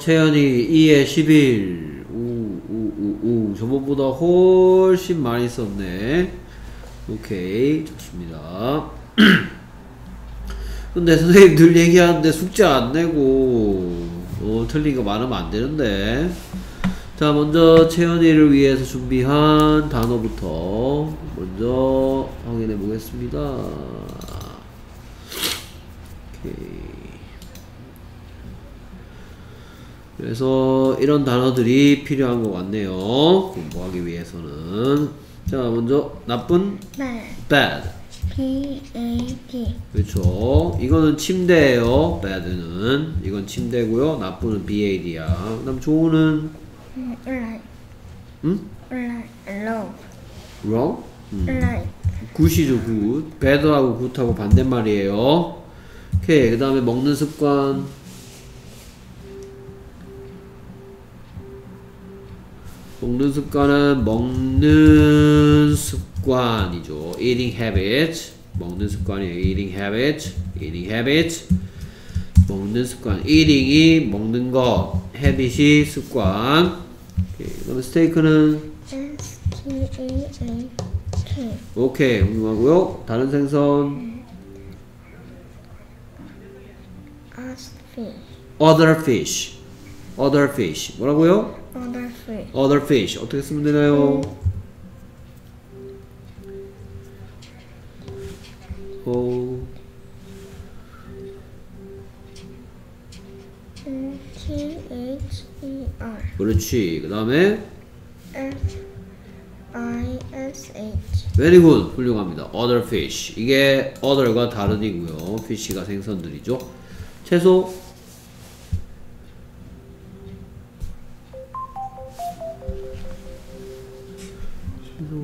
채연이 2에 11. 우, 우, 우, 우. 저번보다 훨씬 많이 썼네. 오케이. 좋습니다. 근데 선생님 늘 얘기하는데 숙제 안 내고, 어, 틀린 거 많으면 안 되는데. 자, 먼저 채연이를 위해서 준비한 단어부터 먼저 확인해 보겠습니다. 오케이. 그래서 이런 단어들이 필요한 것 같네요. 공부하기 위해서는. 자, 먼저 나쁜 bed, bad. B A D, 그렇죠. 이거는 침대예요. bad는 이건 침대고요. 나쁜은 bad야. 그다음 좋은은 like, 음? like, love, wrong. 음. like, good이죠, good. bad하고 good하고 반대말이에요. 오케이. 그다음에 먹는 습관. 먹는 습관은 먹는 습관이죠. eating habit. 먹는 습관이에요. eating habit. eating habit. 먹는 습관. eating이 먹는 것. habit이 습관. 그다음에 스테이크는 오케이. 훌륭하고요. 다른 생선. other fish. other fish. 뭐라고요? Other fish, other fish. 어떻게 쓰면 되나요? 어, mm, T H E R, 그렇지. 그 다음에 F I S H, very good. 훌륭합니다. other fish. 이게 other가 다른이고요. fish가 생선들이죠. 채소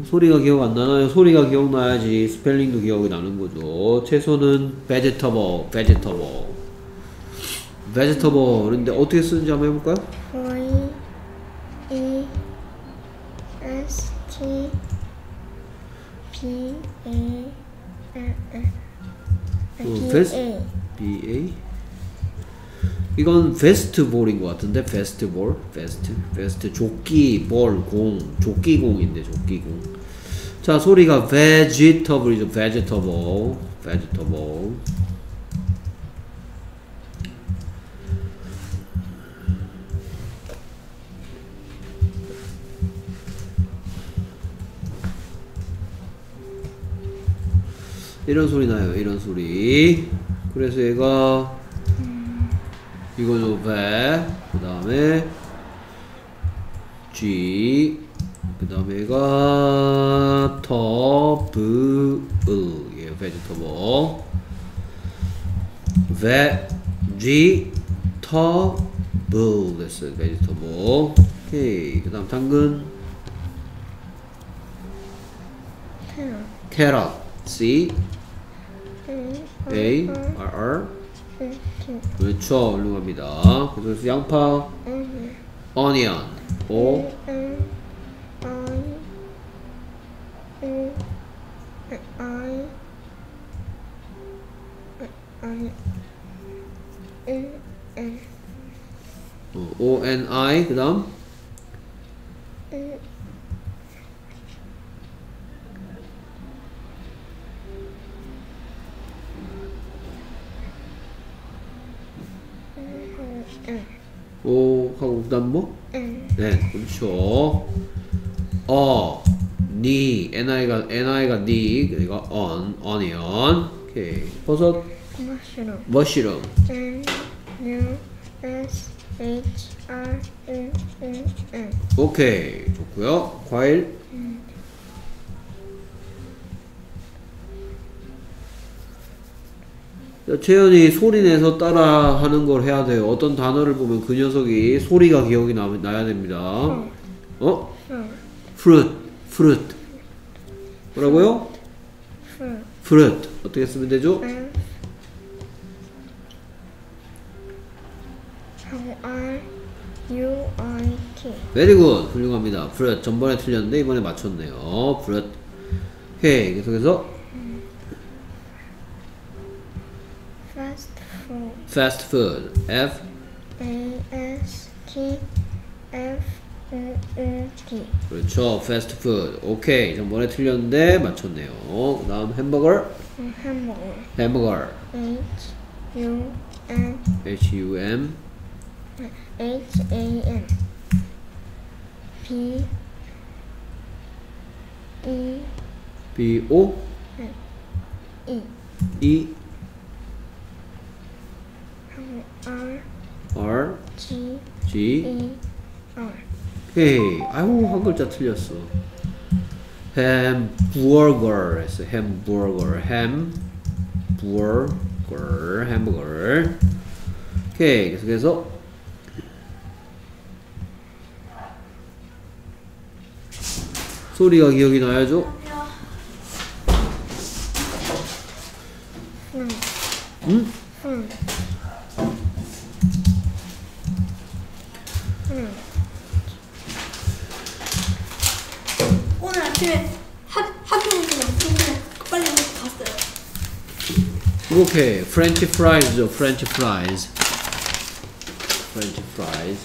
소리가 기억 안 나나요? 소리가 기억나야지 스펠링도 기억이 나는 거죠. 채소는 vegetable, vegetable. vegetable. 그런데 어떻게 쓰는지 한번 해볼까요? V E S T B A L L, 어, B A, B-A? 이건 vest ball인 것 같은데 vest ball vest vest 조끼 볼 공 조끼 공인데 조끼 공 자 소리가 vegetable이죠 vegetable vegetable. 이런 소리 나요 이런 소리. 그래서 얘가 이거죠 배, 그 다음에 G, 그 다음에 얘가 터브, 예, vegetable, vegetable 됐어요, vegetable. 오케이, 그 다음 당근, carrot, carrot, C, A A, R, R. T, 그렇죠, 훌륭합니다. 그래서 양파, N onion, O, N I A I I N N 어, O, N, I, 그 다음 N N O 하고 그 다음 뭐? N 네, 그렇죠. 어, 니, ni가 ni가 니, 그러니까 on, onion. 오케이. 버섯, mushroom mushroom. N U S H R O O M 오케이, 좋고요. 과일. 자, 채연이 소리 내서 따라 하는 걸 해야 돼요. 어떤 단어를 보면 그 녀석이 소리가 기억이 나, 나야 됩니다. 어? fruit, fruit. 뭐라고요? Fruit. 어떻게 쓰면 되죠? F R U I T very good. 훌륭합니다. fruit. 전번에 틀렸는데 이번에 맞췄네요. fruit. 오케이. 계속해서 fast food fast food. F A S P F U U D 그렇죠. 패스트푸드. 오케이. 전번에 틀렸는데 맞췄네요. 그 다음 햄버거. 햄버거 햄버거. H U N H-U-M. H A M B E B-O. E E. R R. G G. E R 오케이. 아이고, 한 글자 틀렸어. 햄버거 했어. 햄버거. 햄버거. 햄버거. 오케이. 계속해서 소리가 기억이 나야죠? 응. 응? 응. 응. 오늘 아침에 학, 학교에서 양쪽에 빨리 갔어요. 오케이. French fries죠. French fries. French fries.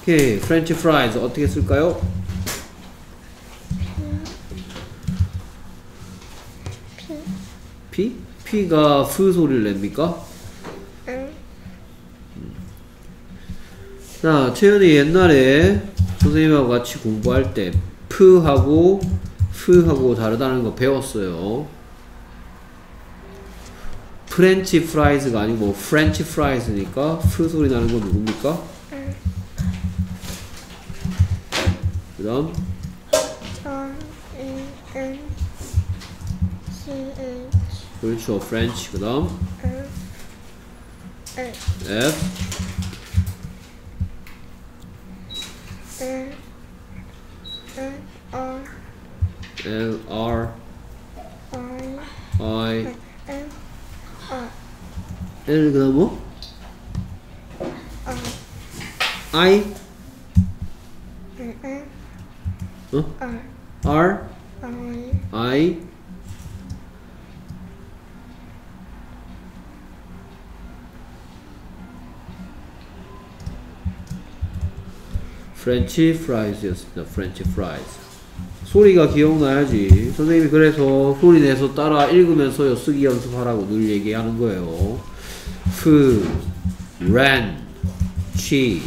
오케이. French fries 어떻게 쓸까요? P? P가 프 소리를 냅니까? 응. 자, 채연이 옛날에 선생님하고 같이 공부할 때 프하고 프하고 다르다는 거 배웠어요. French fries가 아니고 French fries니까 프 소리 나는 건 누굽니까? 그 다음? 그렇죠. French. 그 다음? F? N R L R? I I 그 다음 뭐? R I N N 어? R R I I 프렌치 프라이즈였습니다. 프렌치 프라이즈. 소리가 기억나야지. 선생님이 그래서 소리 내서 따라 읽으면서요 쓰기 연습하라고 늘 얘기하는 거예요. 프, ran, chi,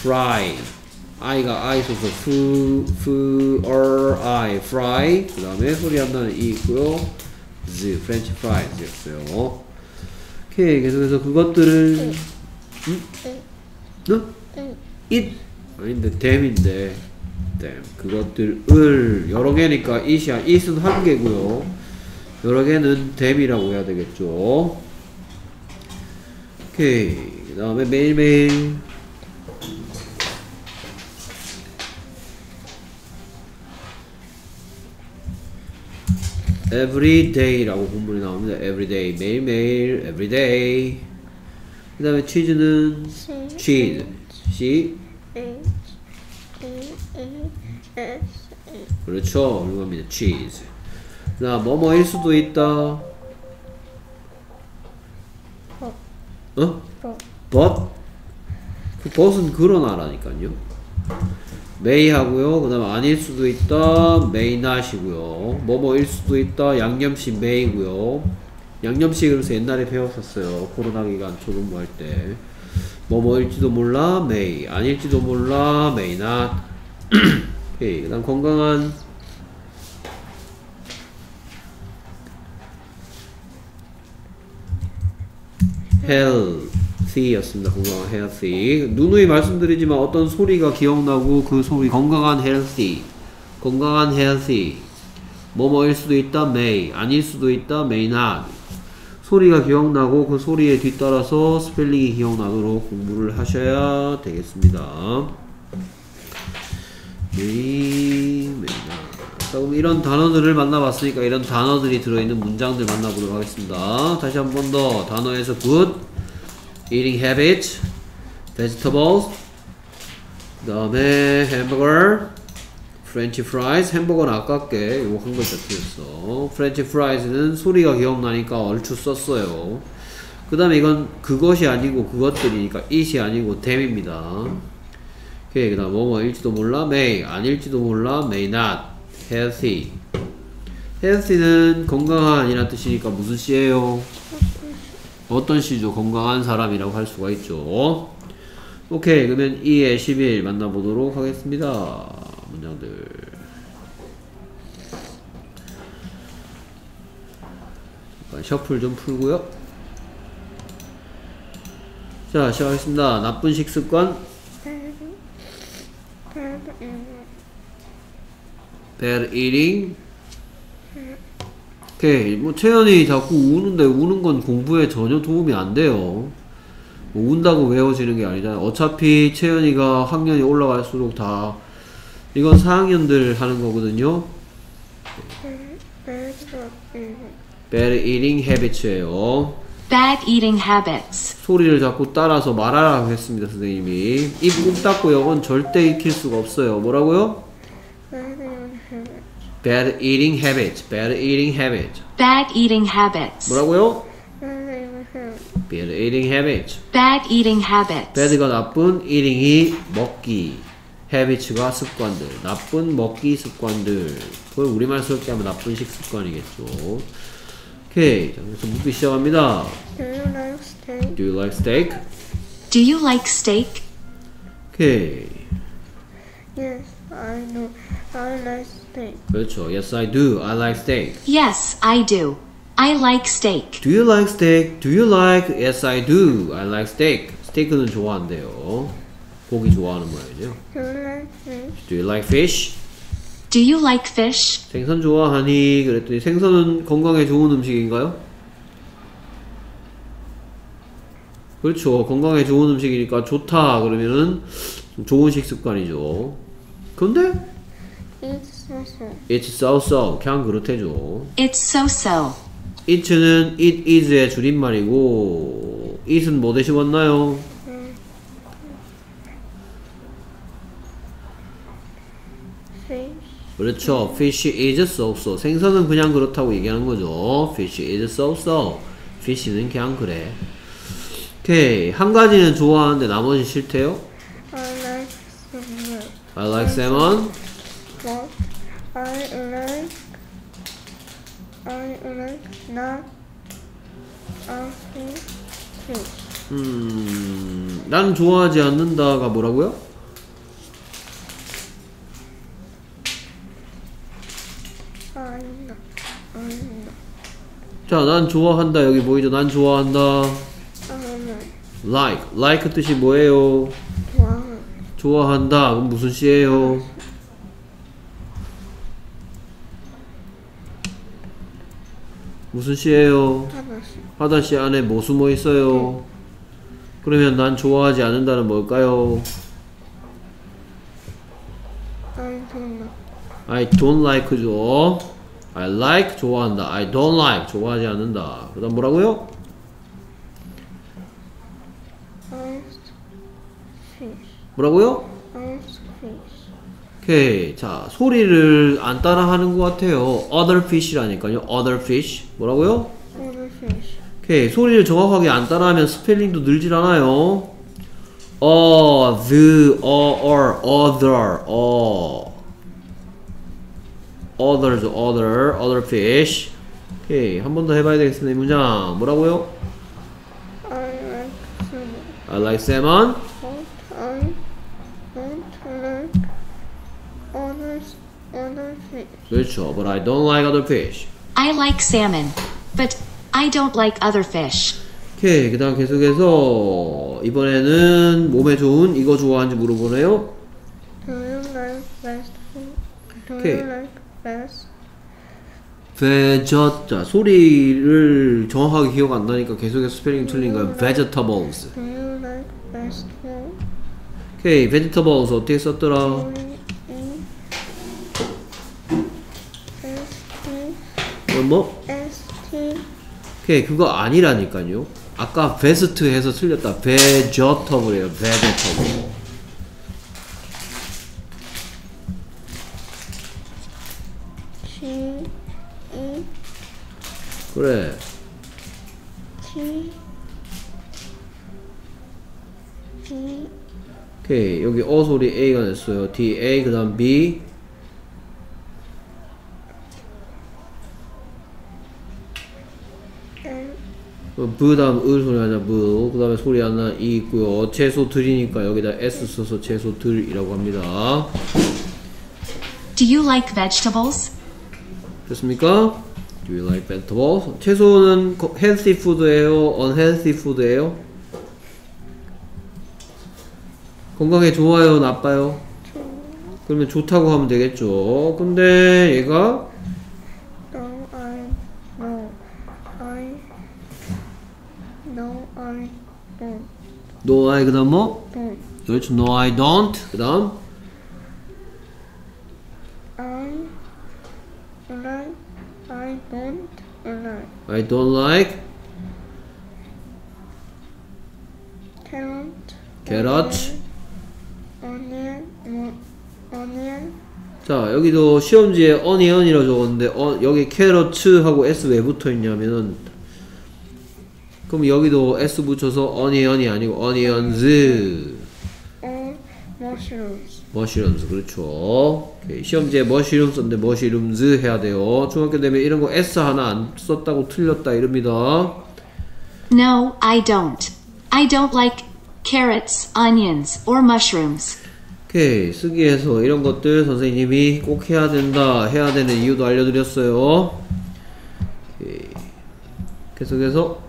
fry. i가 i 써서 프, 프, or, i, fry. 그 다음에 소리 안 나는 e 있고요. z, 프렌치 프라이즈였어요. 오케이, 계속해서 그것들을, 응? 응? 응. it 아닌데 dam인데 damn 그것들을 여러 개니까 it이 아- it은 한 개고요 여러 개는 dam이라고 해야 되겠죠 오케이 그 다음에 매일매일 everyday라고 본문이 나옵니다 everyday 매일매일 everyday 그 다음에 C cheese C E E E 그렇죠 훌륭합니다 cheese 자 뭐뭐일 수도 있다 어. 어? 어. but 그 but은 그러나라니까요. may 하고요. 그 다음에 아닐 수도 있다. may not이고요. 뭐뭐일 수도 있다. 양념식 may고요. 양념식 그래서 옛날에 배웠었어요. 코로나 기간 초등부 할때. 뭐뭐일지도 몰라. may 아닐지도 몰라. may not 오케이. 그 다음 건강한 healthy였습니다. 건강한 healthy. 누누이 말씀드리지만 어떤 소리가 기억나고 그 소리 건강한 healthy, 건강한 healthy. 뭐뭐일 수도 있다 may, 아닐 수도 있다 may not. 소리가 기억나고 그 소리에 뒤따라서 스펠링이 기억나도록 공부를 하셔야 되겠습니다. may, may not. 자, 그럼 이런 단어들을 만나봤으니까 이런 단어들이 들어있는 문장들 만나보도록 하겠습니다. 다시 한 번 더 단어에서 good, eating habits, vegetables, 그 다음에 hamburger, french fries, 햄버거는 아깝게 이거 한 글자 틀렸어. french fries는 소리가 기억나니까 얼추 썼어요. 그 다음에 이건 그것이 아니고 그것들이니까 it이 아니고 them입니다. 오케이. 그 다음 뭐뭐일지도 몰라 may 아닐지도 몰라 may not healthy healthy는 건강한 이란 뜻이니까 무슨 시예요? 어떤 시죠? 건강한 사람이라고 할 수가 있죠. 오케이. 그러면 2의 11 만나보도록 하겠습니다. 문장들. 셔플 좀 풀고요. 자, 시작하겠습니다. 나쁜 식습관. Bad eating. 오케이. 뭐, 채연이 자꾸 우는데, 우는 건 공부에 전혀 도움이 안 돼요. 뭐 운다고 외워지는 게 아니잖아요. 어차피 채연이가 학년이 올라갈수록 다, 이건 4학년들 하는 거거든요. bad eating habits예요. Bad eating habits. 소리를 자꾸 따라서 말하라고 했습니다, 선생님이. 입꾹 닫고 이건 절대 익힐 수가 없어요. 뭐라고요? Bad eating habits. bad eating habits. Bad eating habits. 뭐라고요? bad eating habits. Bad eating habits. bad가 나쁜, eating이 먹기. habits가 습관들. 나쁜 먹기 습관들. 그걸 우리말스럽게 하면 나쁜 식습관이겠죠. 오케이. 자, 그래서 묻기 시작합니다. Do you like steak? Do you like steak? Do you like steak? 오케이. Yes, I know. I like steak. 그렇죠. Yes, I do. I like steak. Yes, I do. I like steak. Do you like steak? Do you like? Yes, I do. I like steak. 스테이크는 좋아한대요. 고기 좋아하는 모양이죠. Do you like fish? Do you like fish? Do you like fish? 생선 좋아하니? 그랬더니 생선은 건강에 좋은 음식인가요? 그렇죠. 건강에 좋은 음식이니까 좋다 그러면은 좀 좋은 식습관이죠. 근데 It's also. it's so-so 그냥 그렇대죠. It's so-so. it는 it is의 줄임말이고 it은 뭐 대신 왔나요? Fish. 그렇죠. fish is so-so. 생선은 그냥 그렇다고 얘기하는 거죠. fish is so-so. fish는 그냥 그래. 오케이. 한 가지는 좋아하는데 나머지 싫대요. I like salmon. I like I like. I like not. 음, 난 좋아하지 않는다가 뭐라고요? 자, 난 좋아한다. 여기 보이죠? 난 좋아한다. Like. like 뜻이 뭐예요? 좋아한다. 그럼 무슨 시예요? 무슨 시예요? 하다시 안에 뭐 숨어 있어요? 그러면 난 좋아하지 않는다는 뭘까요? I don't like죠. I like 좋아한다. I don't like 좋아하지 않는다. 그다음 뭐라고요? 뭐라고요? 오케이. 자, 소리를 안 따라하는 것 같아요. Other fish라니까요. Other fish. 뭐라고요? Other fish. 오케이. 소리를 정확하게 안 따라하면 스펠링도 늘질 않아요. 어, the, 어, or, other, 어. others, other, other fish. 오케이. 한 번 더 해봐야 되겠습니다. 이 문장. 뭐라고요? I like salmon. I like salmon. But I don't like others. Other fish. 그렇죠. But I don't like other fish. I like salmon, but I don't like other fish. 오케이. 그 다음 계속해서 이번에는 몸에 좋은 이거 좋아하는지 물어보네요. Do you like food? Do Okay. you like fast? veget 자 소리를 정확하게 기억 안 나니까 계속해서 스펠링 틀린 거예요. vegetables. Do you like food? 오케이. vegetables 어떻게 썼더라? Do you eat S T 뭐 뭐? T 오케이. 그거 아니라니까요. 아까 베스트 해서 틀렸다. vegetable이에요. vegetable. G E 그래. T D 오케이 여기 어 소리 A가 냈어요 D A 그 다음 B N 어, 브 다음 을 소리 하나 브, 그 다음에 소리 하나 이 있고요. 채소 들이니까 여기다 S 써서 채소 들이라고 합니다. Do you like vegetables? 됐습니까? Do you like vegetables? 채소는 거- healthy food예요? unhealthy food예요? 건강에 좋아요? 나빠요? 그러면 좋다고 하면 되겠죠. 근데 얘가 No I no I No I don't no I 그 다음 뭐? don't 그렇죠. no I don't 그 다음 I like I don't like I don't like carrot carrot onion onion 자 여기도 시험지에 onion이라고 적었는데 어, 여기 캐러츠하고 s 왜 붙어 있냐면은 그럼 여기도 s 붙여서 onion이 아니고 onions mushrooms mushrooms 그렇죠 오케이. 시험지에 mushroom 썼는데 mushrooms 해야 돼요 중학교 되면 이런 거 s 하나 안 썼다고 틀렸다 이럽니다 No, I don't. I don't like carrots, onions, or mushrooms. 오케이 쓰기에서 이런 것들 선생님이 꼭 해야 된다 해야 되는 이유도 알려드렸어요 오케이. 계속해서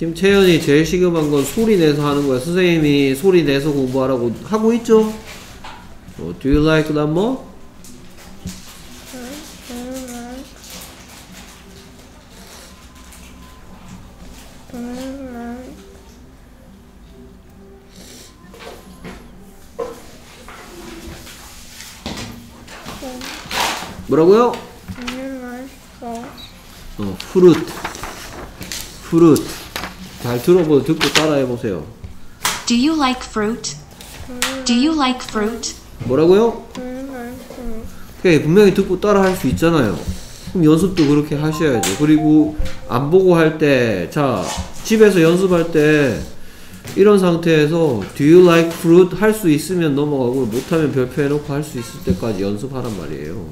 지금 채연이 제일 시급한 건 소리 내서 하는 거야. 선생님이 소리 내서 공부하라고 하고 있죠? 어, do you like that more? 뭐라고요? 어, fruit. fruit. 잘 들어보고 듣고 따라해 보세요. Do you like fruit? Do you like fruit? 뭐라고요? Fruit? 오케이, 분명히 듣고 따라 할 수 있잖아요. 그럼 연습도 그렇게 하셔야죠. 그리고 안 보고 할 때, 자, 집에서 연습할 때, 이런 상태에서 do you like fruit 할 수 있으면 넘어가고 못하면 별표 해놓고 할 수 있을 때까지 연습하란 말이에요.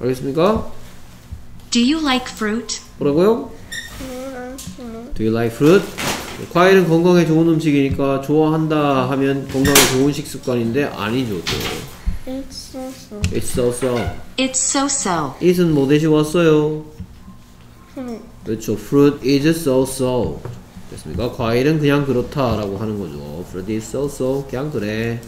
알겠습니까? Do you like fruit? 뭐라고요? Do you like fruit? 과일은 건강에 좋은 음식이니까 좋아한다 하면 건강에 좋은 식습관인데 아니죠 또. It's so so. It's so so. It's so so. it은 뭐 대신 왔어요? Fruit. 그렇죠. Fruit is so so. 됐습니까? 과일은 그냥 그렇다라고 하는 거죠. Fruit is so so. 그냥 그래.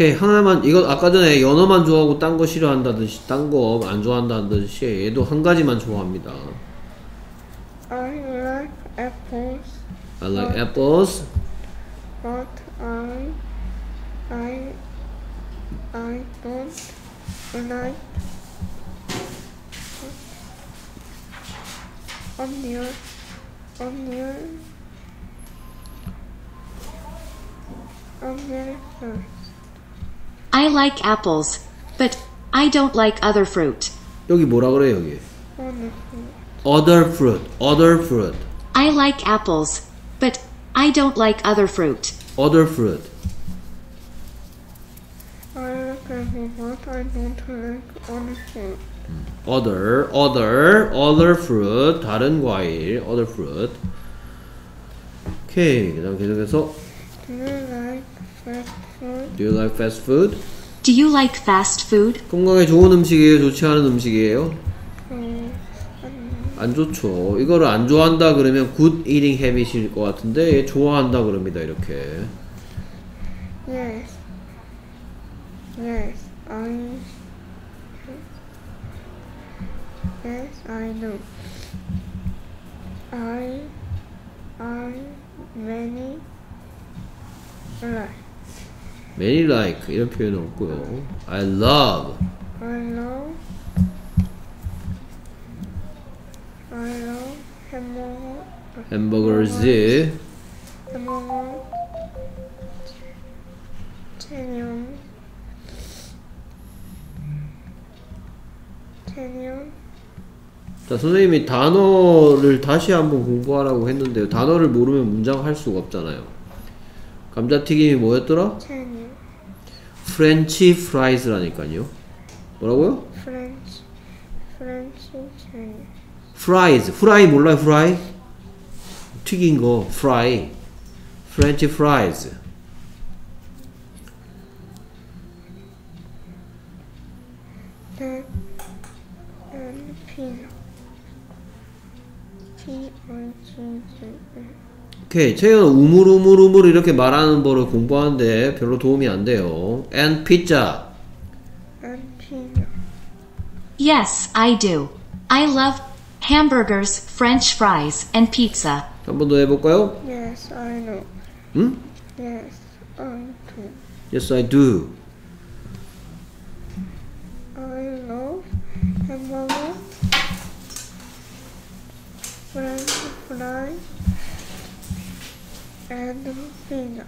오케이 하나만 이거 아까 전에 연어만 좋아하고 딴 거 싫어한다듯이 딴 거 안 좋아한다듯이 얘도 한 가지만 좋아합니다. I like apples, I like apples. but I I I don't like onion onion onion first. I like apples, but I don't like other fruit. 여기 뭐라 그래 여기? Onion. Other fruit, other fruit, I like apples, but I don't like other fruit. other fruit. I like apples, but I don't like onion fruit. other, other, other fruit, 다른 과일, other fruit. 오케이, 그다음 계속해서 Do you like fast food? Do you like fast food? Do you like fast food? 건강에 좋은 음식이에요, 좋지 않은 음식이에요? 음, 안 좋죠. 이거를 안 좋아한다 그러면 good eating habit일 것 같은데 얘 좋아한다 그럽니다 이렇게. yes. Yes, I. Yes, I know. I. I many like. Many like 이런 표현은 없고요. I love, I love. I love hamburger. hamburgers hamburger, 체념, 체념, 자 선생님이 단어를 다시 한번 공부하라고 했는데요 단어를 모르면 문장 할 수가 없잖아요 감자튀김이 뭐였더라? French fries라니까요 뭐라고요? French, French, fries fry 몰라요 fry? 튀긴 거 fry French fries 오케이 채연 우물우물우물 이렇게 말하는 거를 공부하는데 별로 도움이 안 돼요 and pizza and piano. Yes, I do. I love hamburgers, french fries, and pizza. 한 번 더 해볼까요? Yes, I know. 응? Yes, I do. Yes I do I love hamburger, french fry, and pizza.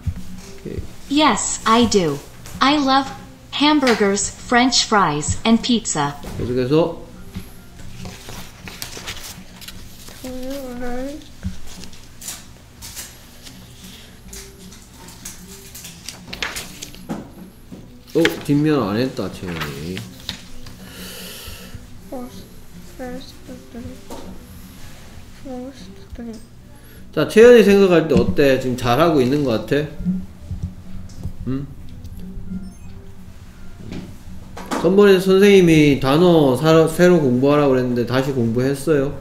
오케이. Yes, I do. I love hamburgers, french fries, and pizza. 계속해서 Do you like 어 뒷면 안 했다 채연이 first, first three? First three. 자 채연이 생각할 때 어때? 지금 잘하고 있는 것 같아? 응? 전번에 선생님이 단어 사- 새로 공부하라고 그랬는데 다시 공부했어요?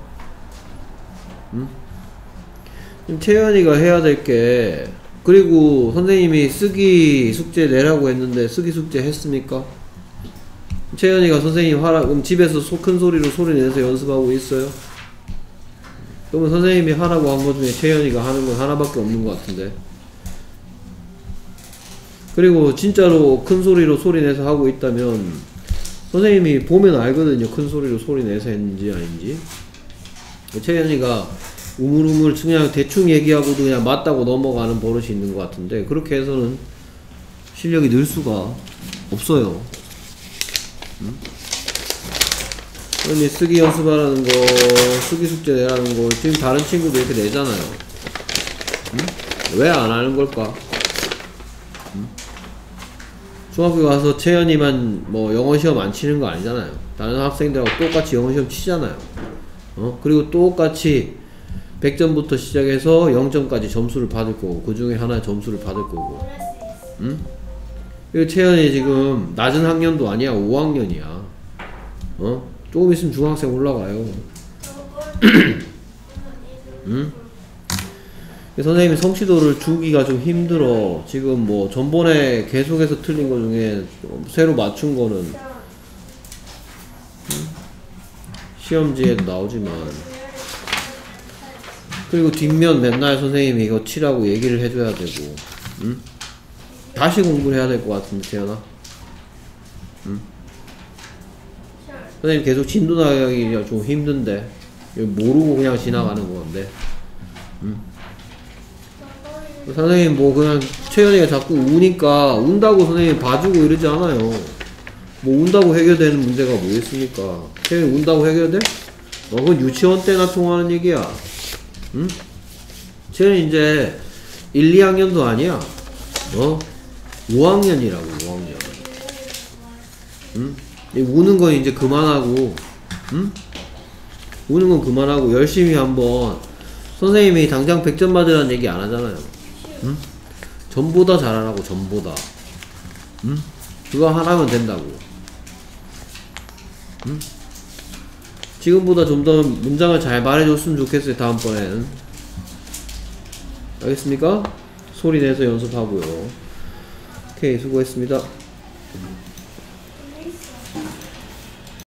응? 지금 채연이가 해야 될 게 그리고 선생님이 쓰기 숙제 내라고 했는데 쓰기 숙제 했습니까? 채연이가 선생님 하라 그럼 집에서 소, 큰 소리로 소리 내서 연습하고 있어요? 그러면 선생님이 하라고 한 것 중에 채연이가 하는 건 하나밖에 없는 것 같은데. 그리고 진짜로 큰 소리로 소리 내서 하고 있다면 선생님이 보면 알거든요. 큰 소리로 소리 내서 했는지 아닌지. 채연이가 우물우물 그냥 대충 얘기하고도 그냥 맞다고 넘어가는 버릇이 있는 것 같은데 그렇게 해서는 실력이 늘 수가 없어요. 음? 그러니 쓰기 연습하라는 거, 쓰기 숙제 내라는 거, 지금 다른 친구도 이렇게 내잖아요. 왜안 하는 걸까? 음? 중학교 가서 채연이만 뭐 영어 시험 안 치는 거 아니잖아요. 다른 학생들하고 똑같이 영어 시험 치잖아요. 어? 그리고 똑같이 100점부터 시작해서 0점까지 점수를 받을 거고, 그 중에 하나 점수를 받을 거고. 응? 그리고 채연이 지금 낮은 학년도 아니야. 5학년이야. 어? 조금 있으면 중학생 올라가요. 응? 선생님이 성취도를 주기가 좀 힘들어. 지금 뭐 전번에 계속해서 틀린 거 중에 새로 맞춘 거는 응? 시험지에도 나오지만 그리고 뒷면 맨날 선생님이 이거 치라고 얘기를 해줘야 되고 응? 다시 공부를 해야 될 것 같은데 태연아 선생님 계속 진도 나가기 좀 힘든데 모르고 그냥 지나가는 건데 음. 선생님 뭐 그냥 채연이가 자꾸 우니까 운다고 선생님 봐주고 이러지 않아요 뭐 운다고 해결되는 문제가 뭐 있습니까 채연이 운다고 해결돼? 어 그건 유치원 때나 통하는 얘기야 응? 채연이 이제 1, 2학년도 아니야 어? 5학년이라고 5학년 응? 이 우는 건 이제 그만하고, 응? 우는 건 그만하고, 열심히 한번, 선생님이 당장 100점 맞으라는 얘기 안 하잖아요. 응? 전보다 잘하라고, 전보다. 응? 그거 하나면 된다고. 응? 지금보다 좀 더 문장을 잘 말해줬으면 좋겠어요, 다음번엔. 알겠습니까? 소리 내서 연습하고요. 오케이, 수고했습니다.